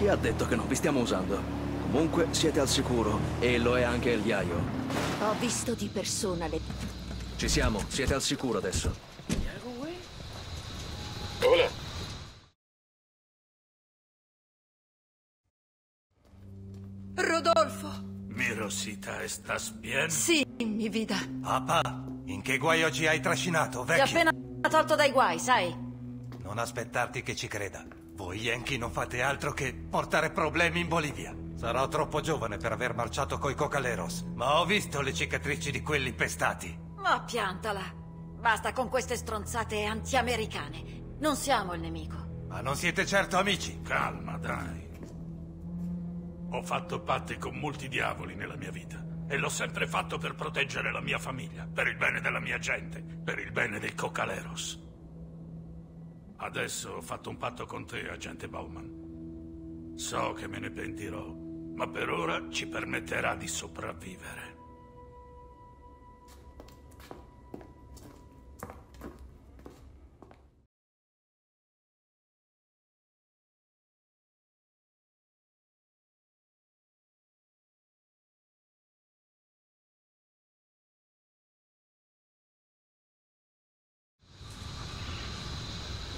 Chi ha detto che non vi stiamo usando? Comunque siete al sicuro e lo è anche il Iaio. Ho visto di persona le... Ci siamo, siete al sicuro adesso. Hola. Rodolfo! Mi Rosita, ¿estás bien? Sì, mi vida. Papà, in che guaio ci hai trascinato, Ti ho vecchio? appena tolto dai guai, sai? Non aspettarti che ci creda. Voi Yankee non fate altro che portare problemi in Bolivia. Sarò troppo giovane per aver marciato coi cocaleros, ma ho visto le cicatrici di quelli pestati. Ma piantala. Basta con queste stronzate anti-americane. Non siamo il nemico. Ma non siete certo amici. Calma, dai. Ho fatto patti con molti diavoli nella mia vita. E l'ho sempre fatto per proteggere la mia famiglia, per il bene della mia gente, per il bene dei Cocaleros. Adesso ho fatto un patto con te, agente Bauman. So che me ne pentirò, ma per ora ci permetterà di sopravvivere.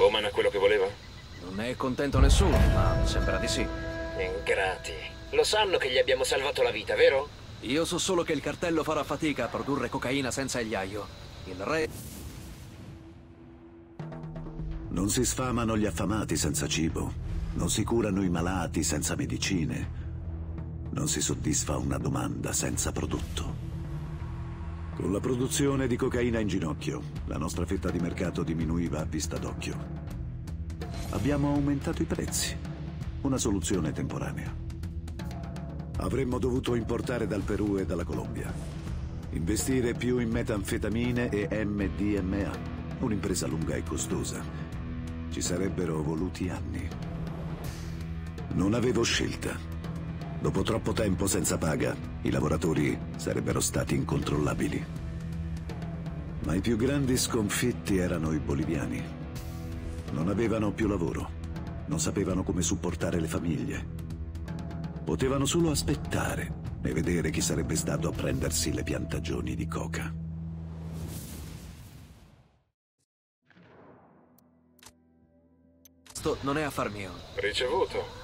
Bowman ha quello che voleva? Non ne è contento nessuno, ma sembra di sì. Ingrati. Lo sanno che gli abbiamo salvato la vita, vero? Io so solo che il cartello farà fatica a produrre cocaina senza il Iaio. Il re... Non si sfamano gli affamati senza cibo, non si curano i malati senza medicine, non si soddisfa una domanda senza prodotto. Con la produzione di cocaina in ginocchio, la nostra fetta di mercato diminuiva a vista d'occhio. Abbiamo aumentato i prezzi, una soluzione temporanea. Avremmo dovuto importare dal Perù e dalla Colombia. Investire più in metanfetamine e MDMA, un'impresa lunga e costosa. Ci sarebbero voluti anni. Non avevo scelta. Dopo troppo tempo senza paga, i lavoratori sarebbero stati incontrollabili. Ma i più grandi sconfitti erano i boliviani. Non avevano più lavoro, non sapevano come supportare le famiglie. Potevano solo aspettare e vedere chi sarebbe stato a prendersi le piantagioni di coca. Sto non è affar mio. Ricevuto.